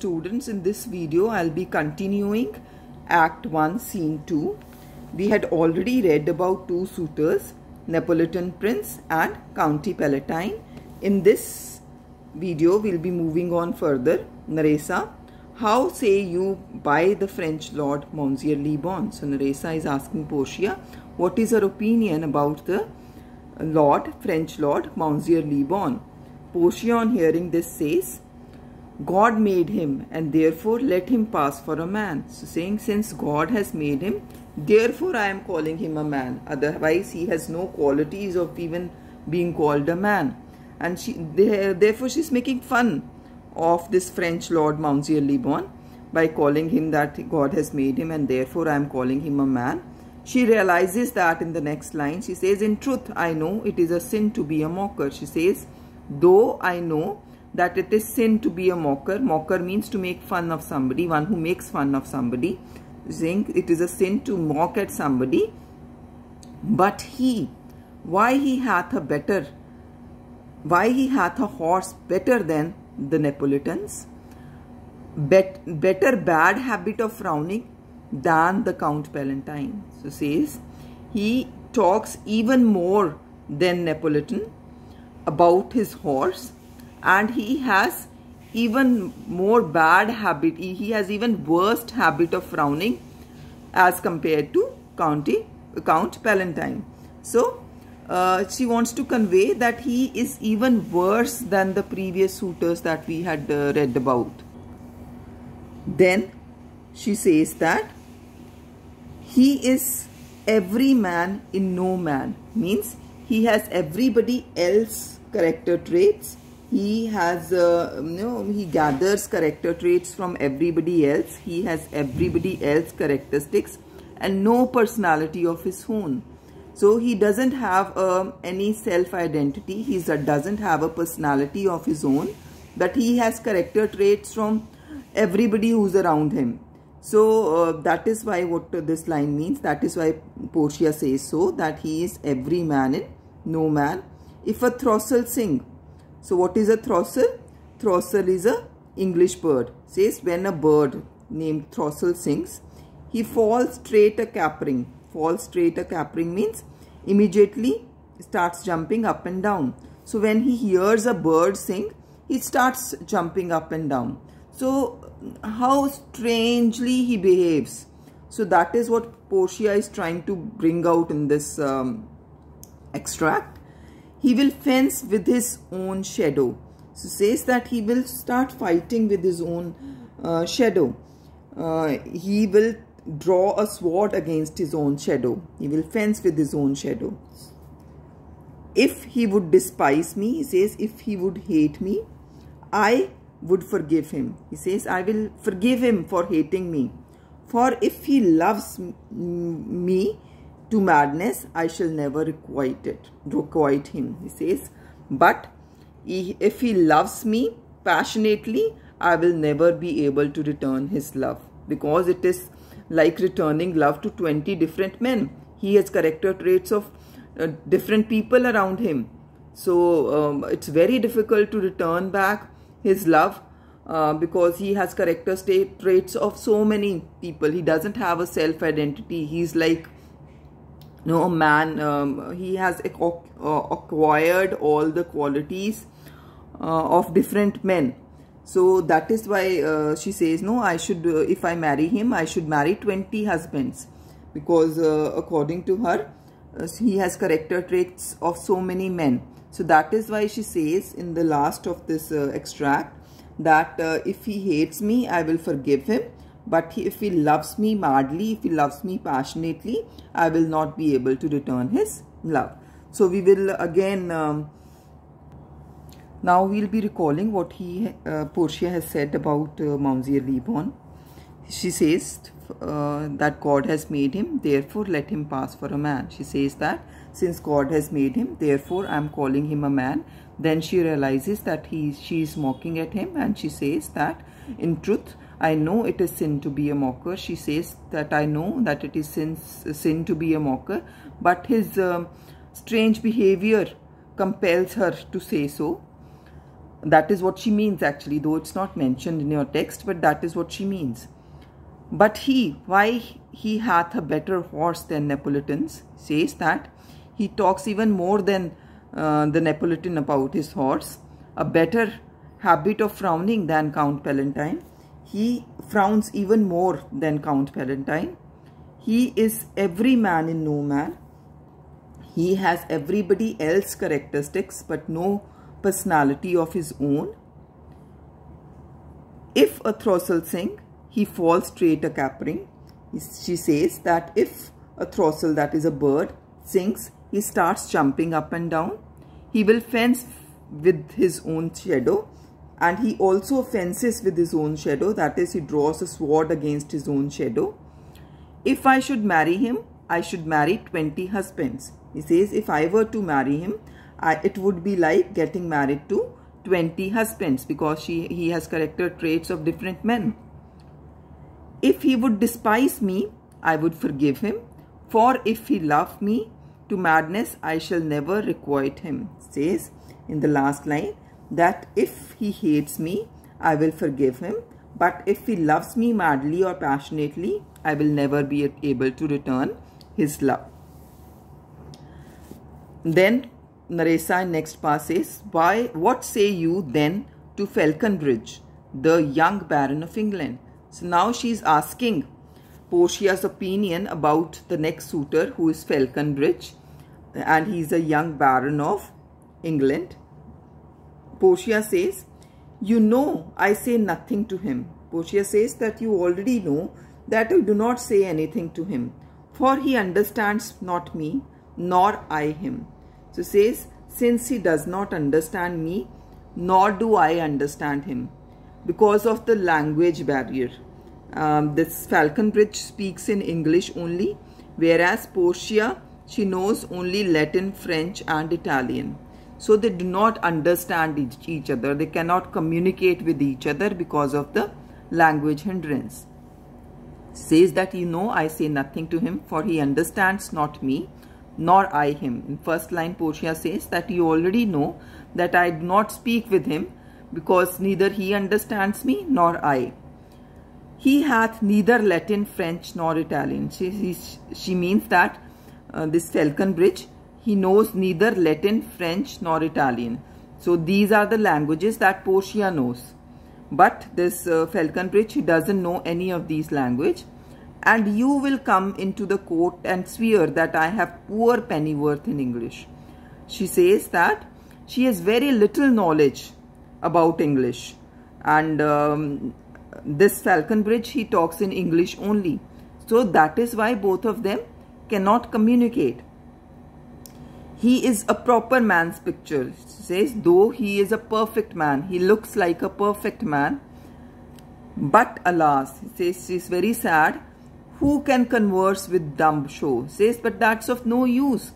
Students, in this video, I'll be continuing Act 1, Scene 2. We had already read about two suitors, Neapolitan Prince and County Palatine. In this video, we'll be moving on further. Nerissa, how say you by the French Lord Monsieur Le Bon? So Nerissa is asking Portia, what is her opinion about the Lord, French Lord Monsieur Le Bon? Portia on hearing this says, God made him and therefore let him pass for a man. So saying since God has made him, therefore I am calling him a man. Otherwise he has no qualities of even being called a man. And she therefore she's making fun of this French Lord Monsieur Le Bon by calling him that God has made him and therefore I am calling him a man. She realizes that in the next line. She says, In truth, I know it is a sin to be a mocker. She says, Though I know that it is sin to be a mocker. Mocker means to make fun of somebody, one who makes fun of somebody. Saying it is a sin to mock at somebody. But he, why he hath a better, why he hath a horse better than the Neapolitans, bet, better bad habit of frowning than the Count Palatine. So says, he talks even more than Neapolitan about his horse and he has even more bad habit. He has even worst habit of frowning as compared to county count palatine. So uh, she wants to convey that he is even worse than the previous suitors that we had uh, read about. Then she says that he is every man in no man. Means he has everybody else character traits he has uh, you know he gathers character traits from everybody else. He has everybody else characteristics and no personality of his own. So he doesn't have uh, any self identity he doesn't have a personality of his own but he has character traits from everybody who's around him. So uh, that is why what this line means. That is why portia says so that he is every man in no man. If a throstle sing so what is a throstle? Throstle is a English bird. Says when a bird named throstle sings, he falls straight a capering. Falls straight a capering means immediately starts jumping up and down. So when he hears a bird sing, he starts jumping up and down. So how strangely he behaves. So that is what Portia is trying to bring out in this um, extract he will fence with his own shadow. So says that he will start fighting with his own uh, shadow. Uh, he will draw a sword against his own shadow. He will fence with his own shadow. If he would despise me, he says, if he would hate me, I would forgive him. He says, I will forgive him for hating me. For if he loves me, to madness, I shall never requite it, requite him. He says, but if he loves me passionately, I will never be able to return his love because it is like returning love to 20 different men. He has character traits of uh, different people around him. So um, it's very difficult to return back his love uh, because he has character traits of so many people. He doesn't have a self-identity. He's like no man um, he has uh, acquired all the qualities uh, of different men. So that is why uh, she says no i should uh, if i marry him i should marry 20 husbands. Because uh, according to her uh, he has character traits of so many men. So that is why she says in the last of this extract that if he hates me i will forgive him but if he loves me madly, if he loves me passionately, I will not be able to return his love. So we will again, um, now we'll be recalling what he, uh, Portia has said about uh, Monsieur Le Bon. She says uh, that God has made him, therefore let him pass for a man. She says that since God has made him, therefore I am calling him a man. Then she realizes that he, she is mocking at him and she says that in truth, I know it is sin to be a mocker. She says that I know that it is sin, sin to be a mocker, but his uh, strange behavior compels her to say so. that is what she means actually though it's not mentioned in your text but that is what she means. But he why he hath a better horse than neapolitans says that. He talks even more than uh, the neapolitan about his horse. A better habit of frowning than count palatine he frowns even more than count palatine he is every man in no man he has everybody else characteristics but no personality of his own. If a throstle sing, he falls straight a capering. She says that if a throstle, that is a bird, sings, he starts jumping up and down. He will fence with his own shadow and he also fences with his own shadow. That is, he draws a sword against his own shadow. If I should marry him, I should marry 20 husbands. He says, if I were to marry him, I, it would be like getting married to 20 husbands because she, he has character traits of different men. If he would despise me, I would forgive him. For if he love me to madness, I shall never requite him. Says in the last line that if he hates me, I will forgive him. But if he loves me madly or passionately, I will never be able to return his love. Then Nerissa in next part says, Why, what say you then to Falconbridge, the young Baron of England? So now she is asking Portia's opinion about the next suitor who is Falconbridge and he's a young Baron of England. Portia says, You know I say nothing to him. Portia says that you already know that I do not say anything to him, for he understands not me, nor I him. So says, since he does not understand me, nor do I understand him because of the language barrier. Um, this Falconbridge speaks in English only, whereas Portia, she knows only Latin, French and Italian. So they do not understand each, each other. They cannot communicate with each other because of the language hindrance. Says that, you know, I say nothing to him, for he understands not me nor I him. In first line, Portia says that you already know that I do not speak with him because neither he understands me nor I. He hath neither Latin, French nor Italian. She, she, she means that uh, this Falconbridge, he knows neither Latin, French nor Italian. So these are the languages that Portia knows. But this uh, Falconbridge, he doesn't know any of these language and you will come into the court and swear that I have poor pennyworth in English. She says that she has very little knowledge about English and um, this Falconbridge he talks in English only. So that is why both of them cannot communicate. He is a proper man's picture. She says though he is a perfect man, he looks like a perfect man. But alas, he says she is very sad who can converse with dumb show? Says, but that's of no use.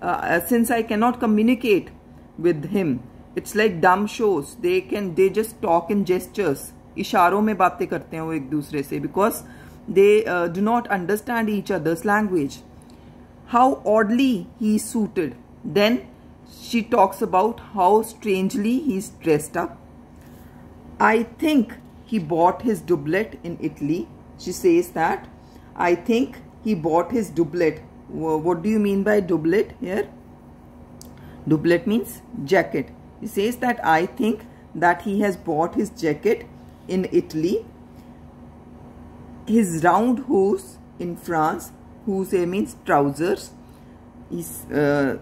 Uh, since I cannot communicate with him. It's like dumb shows. They can, they just talk in gestures. इशारों में बातें करते हैं वो एक दूसरे से because they uh, do not understand each other's language. How oddly he is suited. Then she talks about how strangely he is dressed up. I think he bought his doublet in Italy. She says that I think he bought his doublet. What do you mean by doublet here? Doublet means jacket. He says that I think that he has bought his jacket in Italy. His round hose in France. Hose means trousers. He's, uh,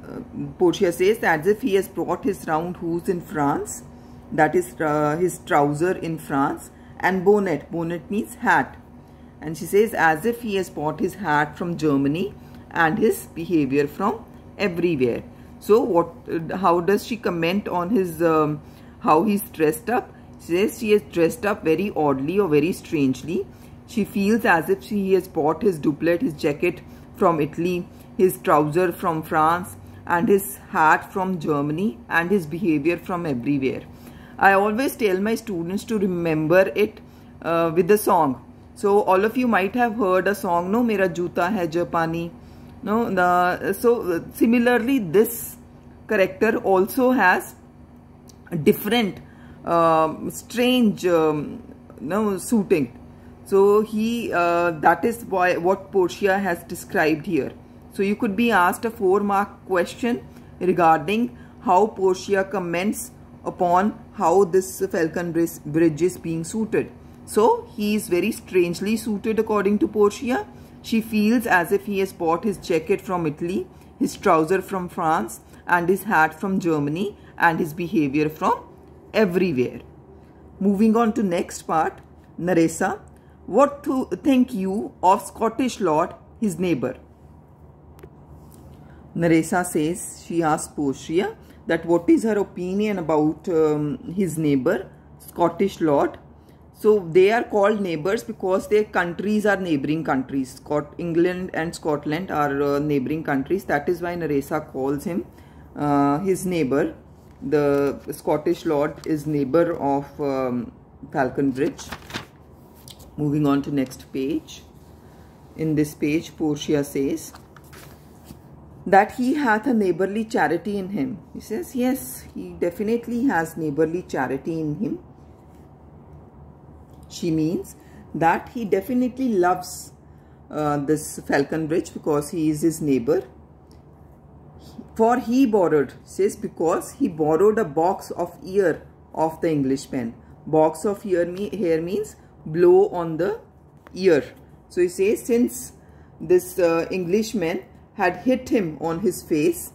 Portia says as if he has brought his round hose in France. That is uh, his trouser in France. And bonnet. Bonnet means hat and she says as if he has bought his hat from Germany and his behavior from everywhere. So what? how does she comment on his um, how he's dressed up? She says she is dressed up very oddly or very strangely. She feels as if she has bought his doublet, his jacket from Italy, his trouser from France and his hat from Germany and his behavior from everywhere. I always tell my students to remember it uh, with the song so all of you might have heard a song, no, Mera Juta Hai Japani. No, the, so similarly, this character also has different um, strange um, no, suiting. So he uh, that is why what Portia has described here. So you could be asked a four mark question regarding how Portia comments upon how this falcon bridge is being suited. So he is very strangely suited according to Portia. She feels as if he has bought his jacket from Italy, his trouser from France and his hat from Germany and his behavior from everywhere. Moving on to next part, Nerissa, what to think you of Scottish Lord, his neighbor? Nerissa says, she asks Portia that what is her opinion about um, his neighbor, Scottish Lord. So they are called neighbors because their countries are neighboring countries. England and Scotland are uh, neighboring countries. That is why Nerissa calls him uh, his neighbor the Scottish Lord is neighbor of um, Falconbridge. Moving on to next page. In this page, Portia says that he hath a neighborly charity in him. He says, yes, he definitely has neighborly charity in him. She means that he definitely loves uh, this Falconbridge because he is his neighbor for he borrowed, says because he borrowed a box of ear of the Englishman. Box of ear me, here means blow on the ear. So he says since this uh, Englishman had hit him on his face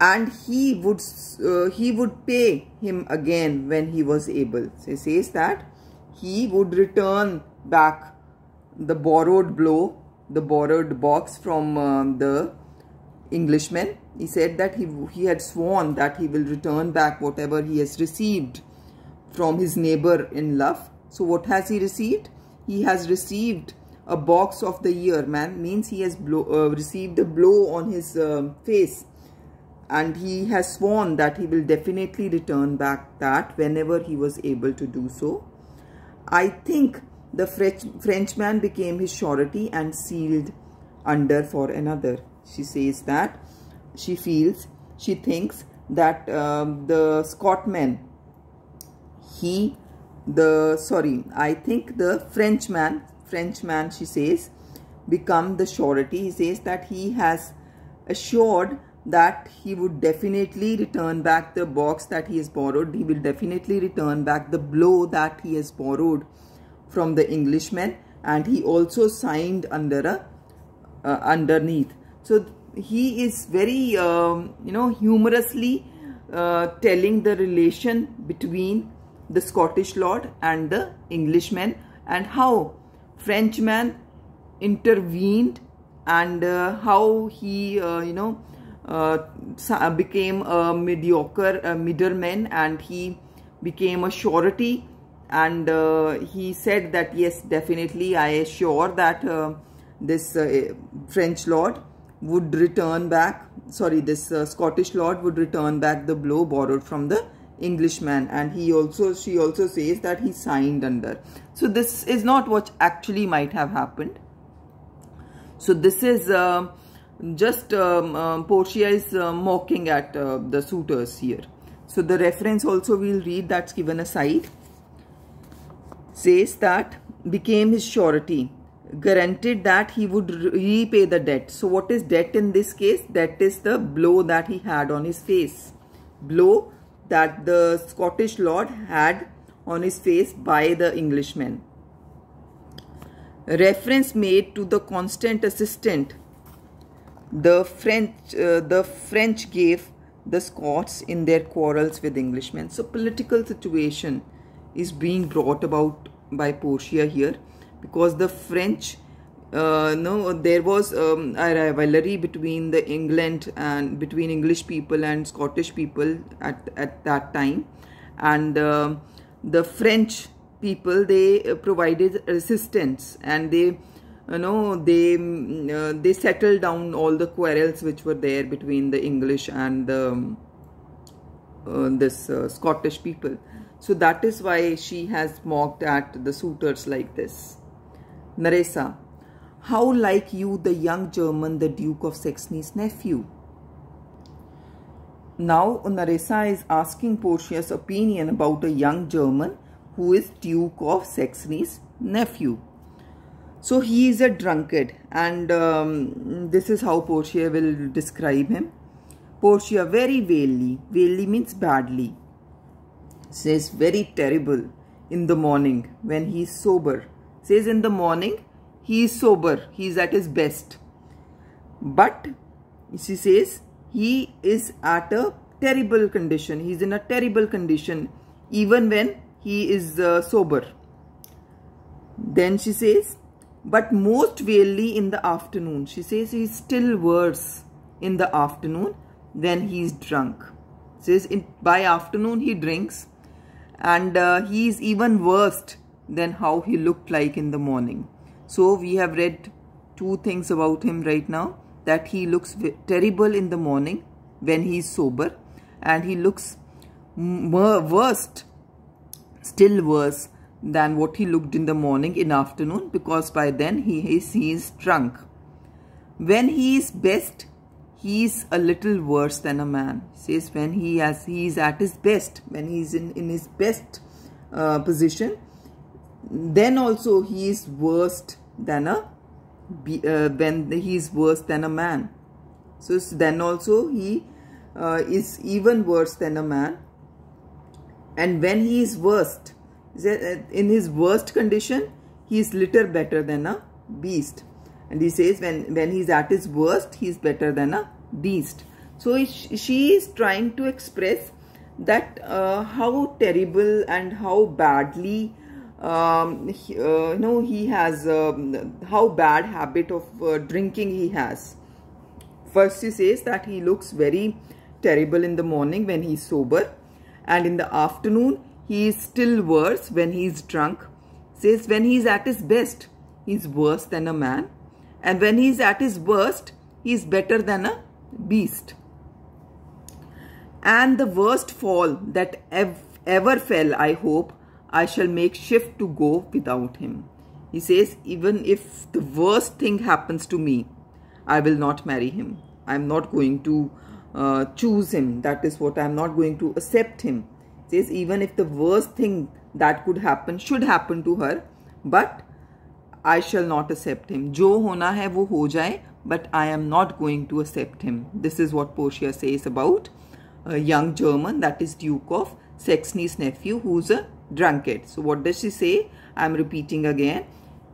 and he would uh, he would pay him again when he was able. So he says that he would return back the borrowed blow, the borrowed box from uh, the Englishman. He said that he, he had sworn that he will return back whatever he has received from his neighbor in love. So what has he received? He has received a box of the year. Man means he has blow, uh, received a blow on his uh, face. And he has sworn that he will definitely return back that whenever he was able to do so. I think the French, Frenchman became his surety and sealed under for another she says that she feels, she thinks that um, the Scotsman, he, the, sorry, I think the Frenchman, Frenchman, she says, become the surety. He says that he has assured that he would definitely return back the box that he has borrowed. He will definitely return back the blow that he has borrowed from the Englishman and he also signed under a uh, underneath. So he is very, um, you know, humorously uh, telling the relation between the Scottish lord and the Englishman and how Frenchman intervened and uh, how he, uh, you know, uh, became a mediocre uh, middleman and he became a surety. And uh, he said that yes, definitely I assure that uh, this French lord would return back, sorry, this uh, Scottish lord would return back the blow borrowed from the Englishman and he also, she also says that he signed under. So this is not what actually might have happened. So this is uh, just um, uh, Portia is uh, mocking at uh, the suitors here. So the reference also we'll read that's given aside says that became his surety guaranteed that he would repay the debt. So what is debt in this case? That is the blow that he had on his face. Blow that the Scottish lord had on his face by the Englishman. Reference made to the constant assistant the French, uh, the French gave the Scots in their quarrels with Englishmen. So political situation is being brought about by Portia here because the French no there was um, a rivalry between the England and between English people and Scottish people at at that time. And uh, the French people they uh, provided resistance and they you know they mm, uh, they settled down all the quarrels which were there between the English and um, uh, this uh, Scottish people. So that is why she has mocked at the suitors like this. Nerissa, how like you the young German, the Duke of Saxony's nephew? Now Nerissa is asking Portia's opinion about a young German who is Duke of Saxony's nephew. So he is a drunkard and um, this is how Portia will describe him. Portia very vainly, vainly means badly, says very terrible in the morning when he is sober. Says in the morning he is sober, he is at his best. But she says he is at a terrible condition, he is in a terrible condition even when he is uh, sober. Then she says, but most vainly in the afternoon. She says he is still worse in the afternoon when he is drunk. Says in, by afternoon he drinks and uh, he is even worse than how he looked like in the morning. So we have read two things about him right now that he looks terrible in the morning when he is sober and he looks worst, still worse than what he looked in the morning in afternoon because by then he is, he is drunk. When he is best, he is a little worse than a man. He says when he has he is at his best, when he is in, in his best uh, position, then also he is worse than a uh, when he is worse than a man. So then also he uh, is even worse than a man. And when he is worst, uh, in his worst condition, he is little better than a beast. And he says when, when he's at his worst, he is better than a beast. So she is trying to express that uh, how terrible and how badly um, he, uh, you know he has um, how bad habit of uh, drinking he has. First he says that he looks very terrible in the morning when he's sober and in the afternoon he is still worse when he is drunk. Says when he is at his best, he is worse than a man. And when he is at his worst, he is better than a beast. And the worst fall that ev ever fell, I hope, I shall make shift to go without him. He says, even if the worst thing happens to me, I will not marry him. I am not going to uh, choose him. That is what I am not going to accept him says even if the worst thing that could happen should happen to her but I shall not accept him. Jo hona hai wo ho jaye but I am not going to accept him. This is what Portia says about a young German that is Duke of Saxony's nephew who's a drunkard. So what does she say? I'm repeating again.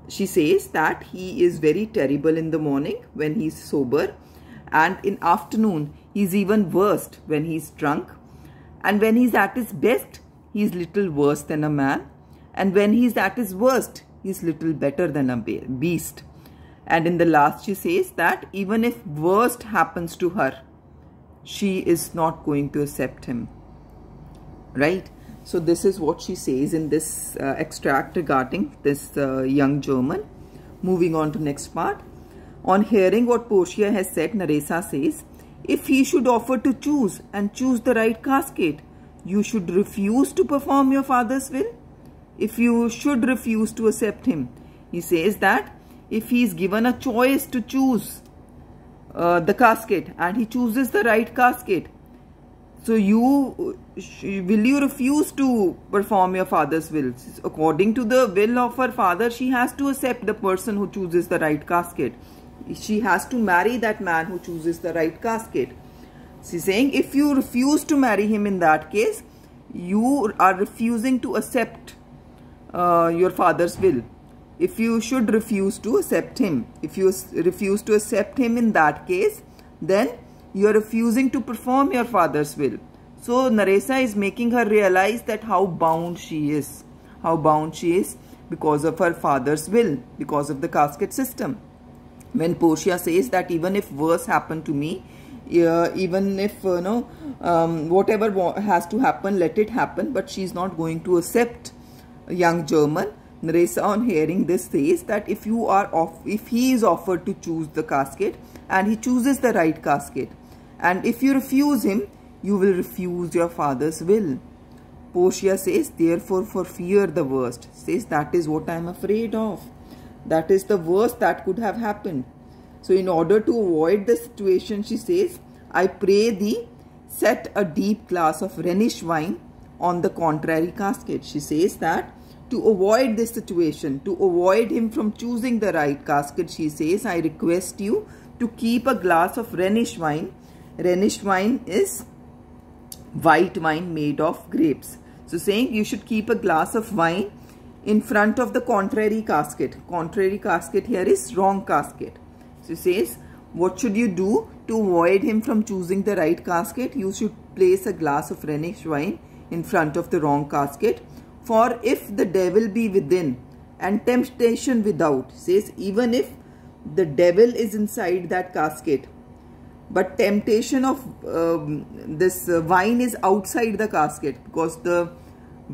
She says that he is very terrible in the morning when he's sober and in afternoon he's even worse when he's drunk and when he's at his best, he's little worse than a man. And when he's at his worst, he's little better than a beast. And in the last, she says that even if worst happens to her, she is not going to accept him. Right? So this is what she says in this uh, extract regarding this uh, young German. Moving on to next part. On hearing what Portia has said, Nerissa says, if he should offer to choose and choose the right casket, you should refuse to perform your father's will. If you should refuse to accept him, he says that if he is given a choice to choose uh, the casket and he chooses the right casket, so you will you refuse to perform your father's will? According to the will of her father, she has to accept the person who chooses the right casket she has to marry that man who chooses the right casket. She's saying if you refuse to marry him in that case, you are refusing to accept uh, your father's will. If you should refuse to accept him, if you refuse to accept him in that case, then you are refusing to perform your father's will. So Nerissa is making her realize that how bound she is, how bound she is because of her father's will, because of the casket system when Portia says that even if worse happened to me, uh, even if uh, know um, whatever has to happen, let it happen. But she's not going to accept young German. Nerissa on hearing this says that if you are off, if he is offered to choose the casket and he chooses the right casket, and if you refuse him, you will refuse your father's will. Portia says, therefore, for fear the worst. Says that is what I am afraid of. That is the worst that could have happened. So in order to avoid the situation, she says, I pray thee, set a deep glass of Rhenish wine on the contrary casket. She says that to avoid this situation, to avoid him from choosing the right casket, she says, I request you to keep a glass of Rhenish wine. Rhenish wine is white wine made of grapes. So saying you should keep a glass of wine in front of the contrary casket. Contrary casket here is wrong casket. So says what should you do to avoid him from choosing the right casket? You should place a glass of Rhenish wine in front of the wrong casket. For if the devil be within and temptation without, says even if the devil is inside that casket, but temptation of um, this uh, wine is outside the casket because the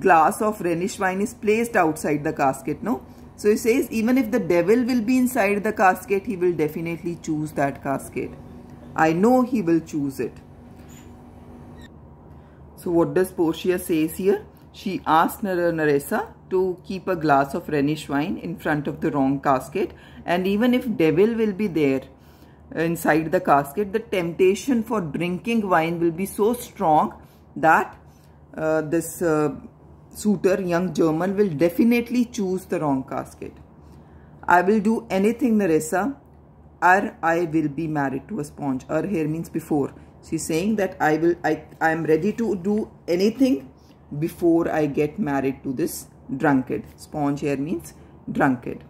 glass of Rhenish wine is placed outside the casket, no? So he says even if the devil will be inside the casket, he will definitely choose that casket. I know he will choose it. So what does Portia says here? She asked Nerissa to keep a glass of Rhenish wine in front of the wrong casket and even if devil will be there inside the casket, the temptation for drinking wine will be so strong that uh, this uh, suitor, young German, will definitely choose the wrong casket. I will do anything, Nerissa, or I will be married to a sponge. Or here means before. She's saying that I will, I, I am ready to do anything before I get married to this drunkard. Sponge here means drunkard.